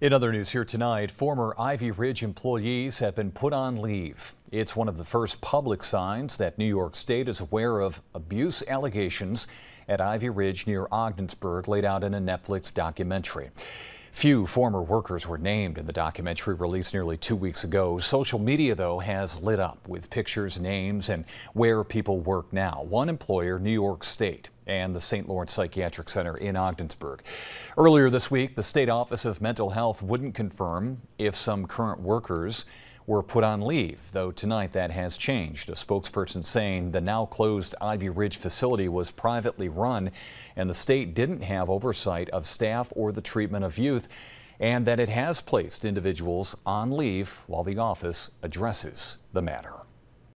In other news here tonight, former Ivy Ridge employees have been put on leave. It's one of the first public signs that New York State is aware of abuse allegations at Ivy Ridge near Ogdensburg laid out in a Netflix documentary. Few former workers were named in the documentary released nearly two weeks ago. Social media, though, has lit up with pictures, names, and where people work now. One employer, New York State, and the St. Lawrence Psychiatric Center in Ogdensburg. Earlier this week, the State Office of Mental Health wouldn't confirm if some current workers were put on leave, though tonight that has changed. A spokesperson saying the now closed Ivy Ridge facility was privately run and the state didn't have oversight of staff or the treatment of youth and that it has placed individuals on leave while the office addresses the matter.